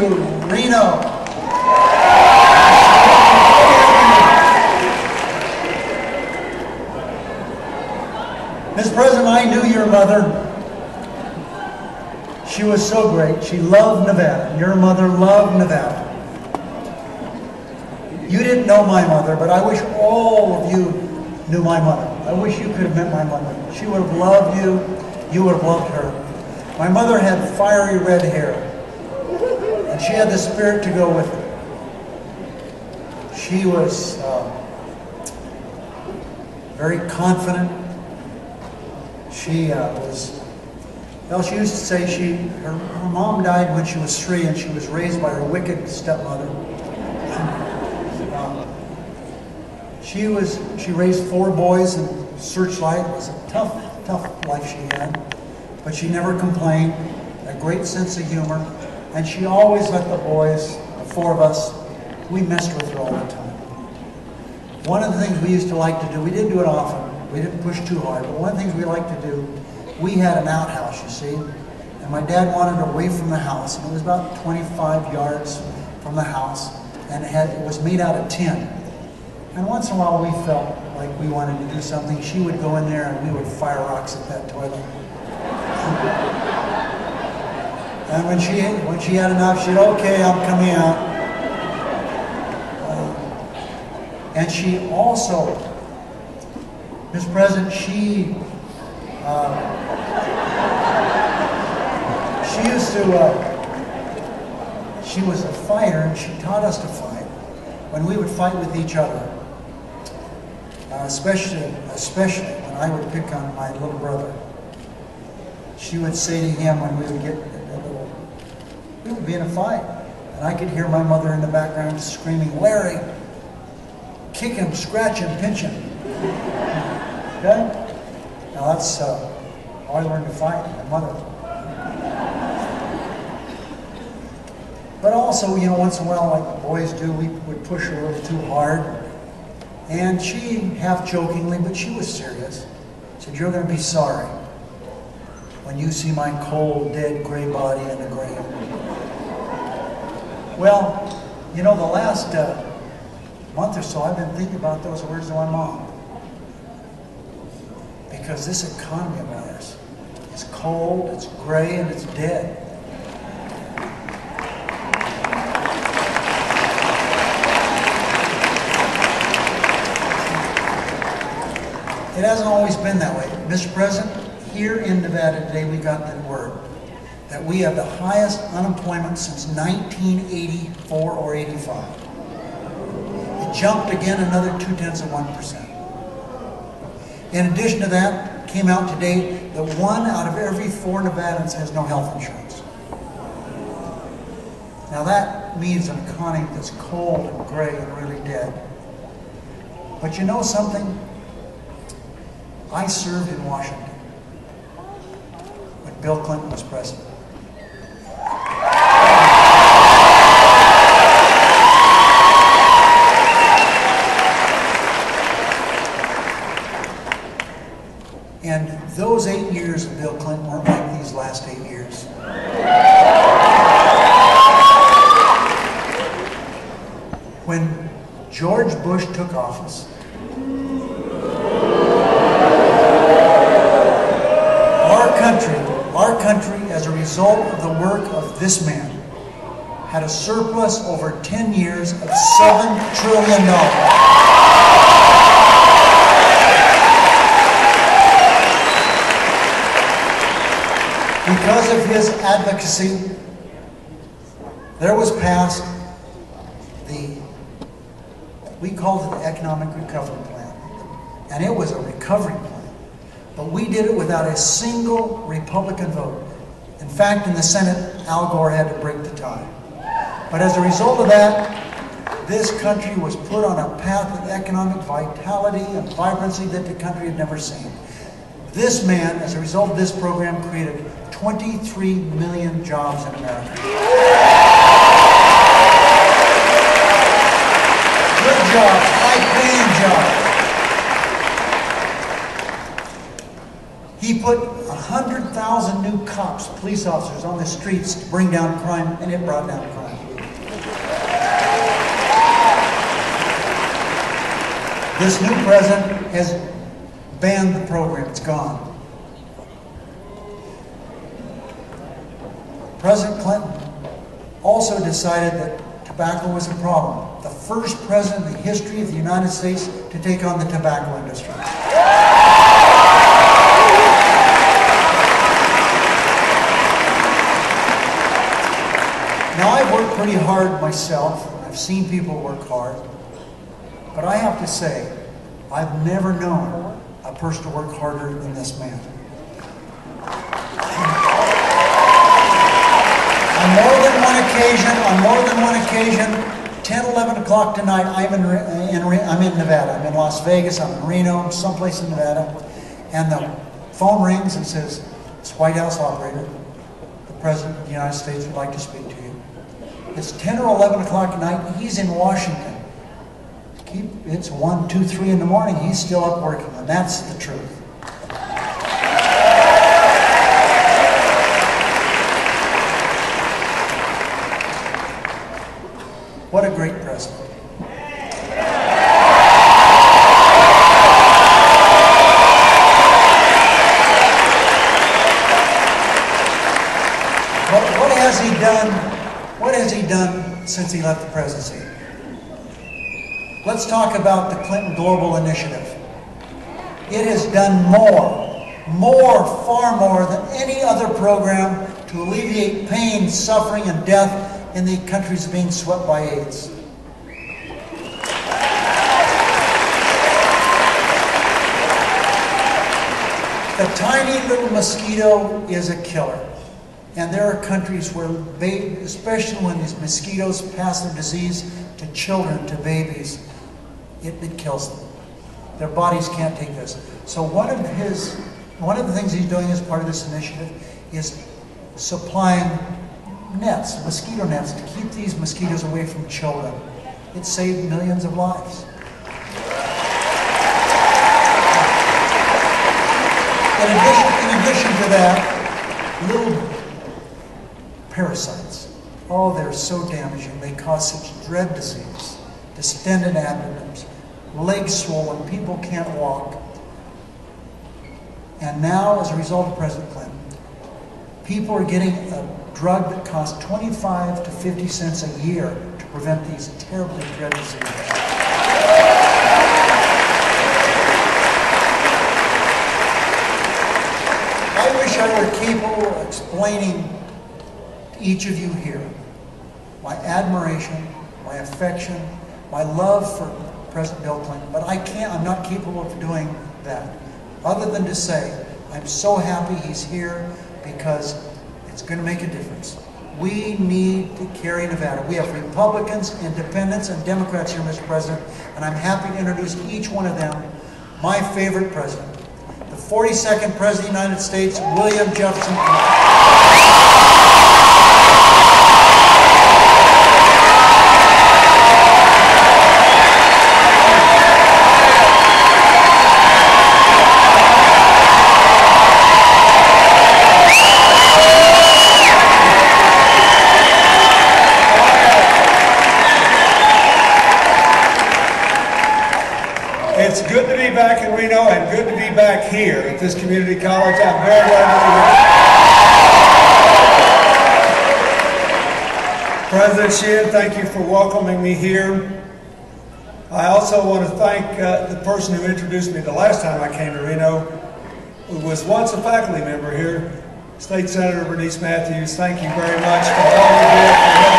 to Reno. President, I knew your mother. She was so great. She loved Nevada. Your mother loved Nevada. You didn't know my mother, but I wish all of you knew my mother. I wish you could have met my mother. She would have loved you. You would have loved her. My mother had fiery red hair and she had the spirit to go with it. She was uh, very confident. She uh, was well, she used to say she, her, her mom died when she was three and she was raised by her wicked stepmother. Um, she was, she raised four boys and Searchlight. It was a tough, tough life she had. But she never complained, a great sense of humor. And she always let the boys, the four of us, we messed with her all the time. One of the things we used to like to do, we didn't do it often, we didn't push too hard, but one of the things we liked to do we had an outhouse, you see, and my dad wanted away from the house, and it was about 25 yards from the house, and it, had, it was made out of tin. And once in a while we felt like we wanted to do something, she would go in there and we would fire rocks at that toilet. and when she, when she had enough, she said, okay, I'm coming out. Uh, and she also, Mr. President, she uh, she used to, uh, she was a fighter and she taught us to fight when we would fight with each other. Uh, especially, especially when I would pick on my little brother. She would say to him when we would get we would be in a fight. And I could hear my mother in the background screaming, Larry, kick him, scratch him, pinch him. Okay? Now that's uh, how I learned to fight, my mother. But also, you know, once in a while, like the boys do, we would push her a little too hard. And she, half jokingly, but she was serious, said, you're going to be sorry when you see my cold, dead, gray body in the grave. Well, you know, the last uh, month or so, I've been thinking about those words of my mom because this economy of ours is cold, it's gray, and it's dead. It hasn't always been that way. Mr. President, here in Nevada today we got the that we have the highest unemployment since 1984 or 85. It jumped again another two-tenths of 1%. In addition to that, came out today that one out of every four Nevadans has no health insurance. Now that means an economy that's cold and gray and really dead. But you know something? I served in Washington when Bill Clinton was president. Those eight years of Bill Clinton weren't like these last eight years. When George Bush took office, our country, our country, as a result of the work of this man, had a surplus over 10 years of $7 trillion. Because of his advocacy, there was passed the, we called it the Economic Recovery Plan. And it was a recovery plan. But we did it without a single Republican vote. In fact, in the Senate, Al Gore had to break the tie. But as a result of that, this country was put on a path of economic vitality and vibrancy that the country had never seen. This man, as a result of this program, created 23 million jobs in America. Good jobs, high-paying jobs. He put 100,000 new cops, police officers on the streets to bring down crime, and it brought down crime. This new president has banned the program. It's gone. President Clinton also decided that tobacco was a problem. The first president in the history of the United States to take on the tobacco industry. Now, I've worked pretty hard myself. I've seen people work hard. But I have to say, I've never known a person to work harder than this man. On more than one occasion, on more than one occasion, 10, 11 o'clock tonight, I'm in, in, I'm in Nevada. I'm in Las Vegas, I'm in Reno, someplace in Nevada. And the phone rings and says, it's White House operator. The President of the United States would like to speak to you. It's 10 or 11 o'clock at night. He's in Washington. Keep, it's 1, 2, 3 in the morning. He's still up working, and that's the truth. What a great president. What, what has he done? What has he done since he left the presidency? Let's talk about the Clinton Global Initiative. It has done more, more, far more than any other program to alleviate pain, suffering, and death in the countries being swept by AIDS. The tiny little mosquito is a killer. And there are countries where, especially when these mosquitoes pass their disease to children, to babies, it, it kills them. Their bodies can't take this. So one of his, one of the things he's doing as part of this initiative is supplying nets, mosquito nets, to keep these mosquitoes away from children. It saved millions of lives. In addition, in addition to that, little parasites. Oh, they're so damaging. They cause such dread disease, distended abdomens, legs swollen, people can't walk. And now, as a result of President Clinton, people are getting a drug that costs 25 to 50 cents a year to prevent these terribly dread diseases. I wish I were capable of explaining each of you here my admiration, my affection, my love for President Bill Clinton, but I can't, I'm not capable of doing that. Other than to say, I'm so happy he's here because it's going to make a difference. We need to carry Nevada. We have Republicans, Independents, and Democrats here, Mr. President, and I'm happy to introduce each one of them my favorite president, the 42nd President of the United States, William Jefferson. It's good to be back in Reno and good to be back here at this community college. I'm very glad to be here. President Sheehan, thank you for welcoming me here. I also want to thank uh, the person who introduced me the last time I came to Reno, who was once a faculty member here, State Senator Bernice Mathews. Thank you very much for all you